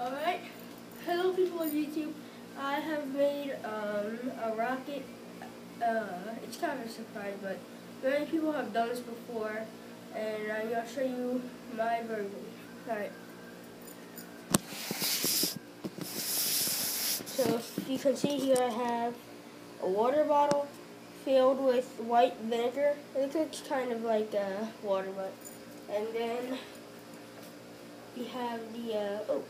Alright, hello people on YouTube. I have made um, a rocket. Uh, it's kind of a surprise, but many people have done this before, and I'm going to show you my version. Alright. So you can see here I have a water bottle filled with white vinegar. It looks kind of like uh, water, but and then we have the uh, oh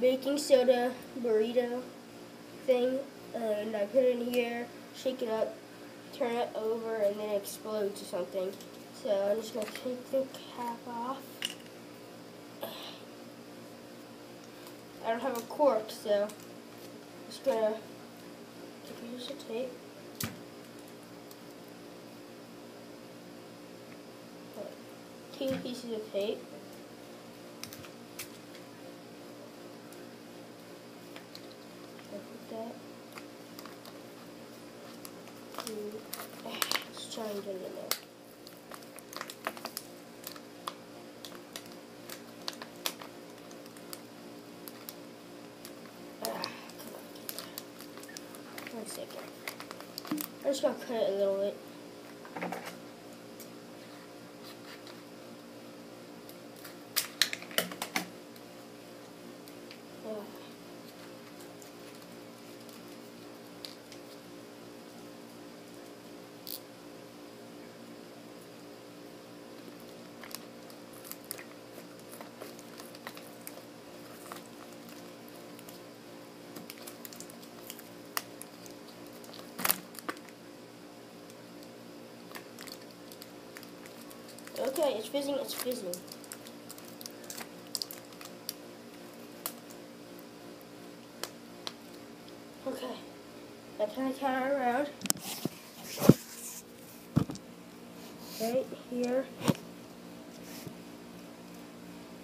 baking soda burrito thing, and I put it in here, shake it up, turn it over, and then it explodes or something. So I'm just gonna take the cap off. I don't have a cork, so I'm just take a piece of tape. Two pieces of tape. that. Let's get it in. Ah, One second. I'm just gonna cut it a little bit. Okay, it's fizzing, it's fizzing. Okay, now can I turn around? Right here.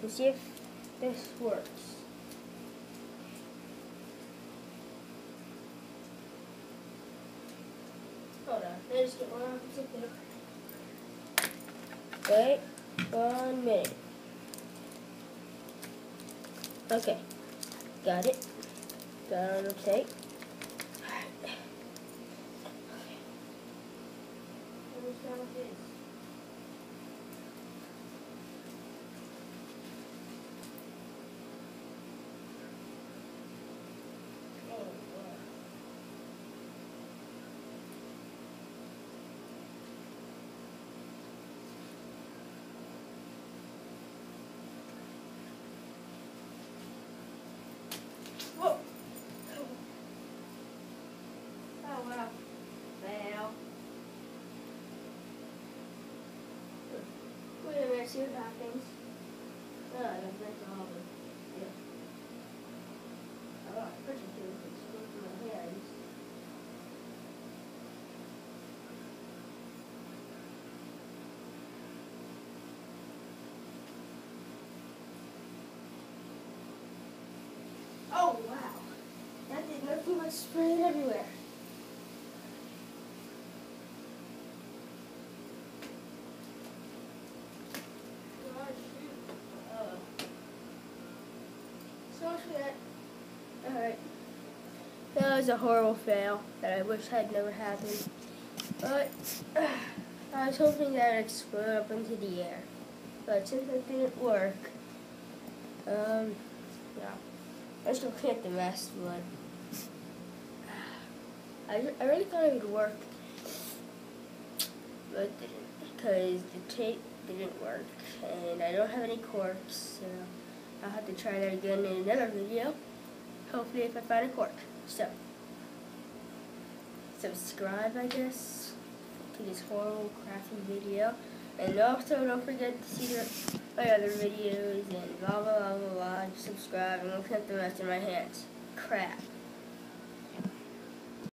And see if this works. Hold on, let's get one. Wait one minute. Okay, got it. Got on the tape. Whoa. A minute, see what happens. Oh, I got all. Yeah. Oh. Oh wow. That did nothing but spray everywhere. Alright. That was a horrible fail that I wish had never happened. But I was hoping that it'd explode up into the air. But since it didn't work, um, yeah. I still can't the rest, but I, I really thought it would work, but it didn't because the tape didn't work, and I don't have any corks, so I'll have to try that again in another video. Hopefully, if I find a cork. So, subscribe, I guess, to this horrible, crappy video, and also don't forget to see my other videos and blah blah blah blah blah. Subscribe and look at the rest of my hands. Crap.